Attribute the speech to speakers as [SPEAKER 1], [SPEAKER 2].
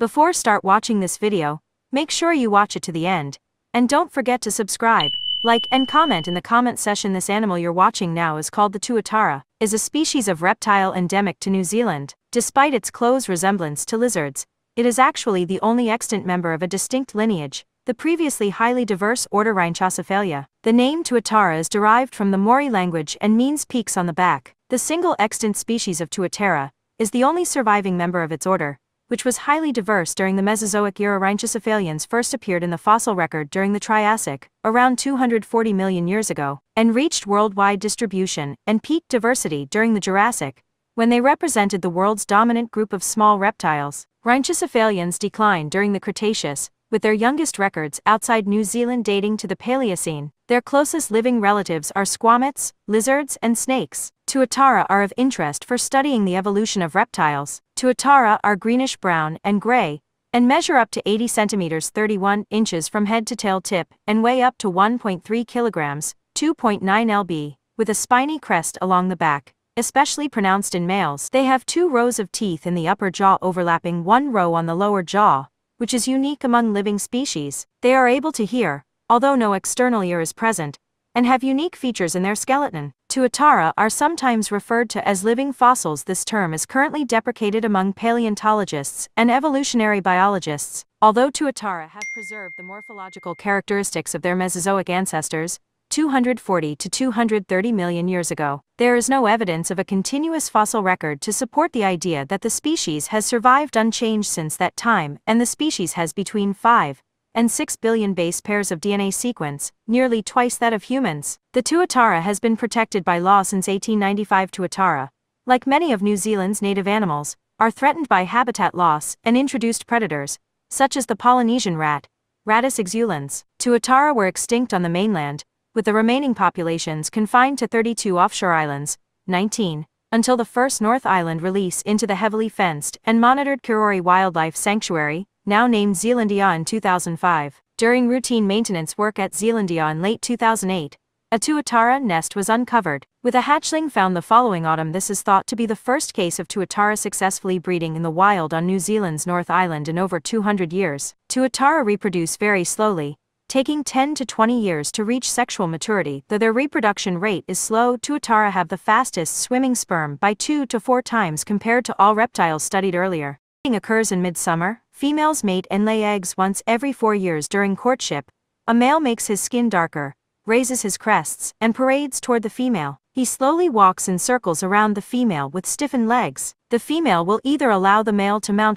[SPEAKER 1] Before start watching this video, make sure you watch it to the end, and don't forget to subscribe, like and comment in the comment section this animal you're watching now is called the tuatara, is a species of reptile endemic to New Zealand, despite its close resemblance to lizards, it is actually the only extant member of a distinct lineage, the previously highly diverse order Rhynchocephalia. The name tuatara is derived from the Maori language and means peaks on the back. The single extant species of tuatara is the only surviving member of its order, which was highly diverse during the Mesozoic era. Rhynchocephalians first appeared in the fossil record during the Triassic, around 240 million years ago, and reached worldwide distribution and peak diversity during the Jurassic, when they represented the world's dominant group of small reptiles. Rhynchocephalians declined during the Cretaceous, with their youngest records outside New Zealand dating to the Paleocene. Their closest living relatives are squamates, lizards, and snakes. Tuatara are of interest for studying the evolution of reptiles. Tuatara are greenish brown and gray, and measure up to 80 centimeters 31 inches from head to tail tip, and weigh up to 1.3 kilograms, 2.9 lb, with a spiny crest along the back, especially pronounced in males. They have two rows of teeth in the upper jaw overlapping one row on the lower jaw, which is unique among living species. They are able to hear, although no external ear is present, and have unique features in their skeleton. Tuatara are sometimes referred to as living fossils. This term is currently deprecated among paleontologists and evolutionary biologists. Although Tuatara have preserved the morphological characteristics of their Mesozoic ancestors, 240 to 230 million years ago, there is no evidence of a continuous fossil record to support the idea that the species has survived unchanged since that time and the species has between 5 and 6 billion base pairs of DNA sequence, nearly twice that of humans. The tuatara has been protected by law since 1895. Tuatara, like many of New Zealand's native animals, are threatened by habitat loss and introduced predators, such as the Polynesian rat, Rattus exulans. Tuatara were extinct on the mainland, with the remaining populations confined to 32 offshore islands, 19, until the first North Island release into the heavily fenced and monitored Karori Wildlife Sanctuary, now named Zealandia in 2005. During routine maintenance work at Zealandia in late 2008, a tuatara nest was uncovered, with a hatchling found the following autumn. This is thought to be the first case of tuatara successfully breeding in the wild on New Zealand's North Island in over 200 years. Tuatara reproduce very slowly, taking 10 to 20 years to reach sexual maturity. Though their reproduction rate is slow, tuatara have the fastest swimming sperm by 2 to 4 times compared to all reptiles studied earlier. Occurs in midsummer, Females mate and lay eggs once every four years during courtship. A male makes his skin darker, raises his crests, and parades toward the female. He slowly walks in circles around the female with stiffened legs. The female will either allow the male to mount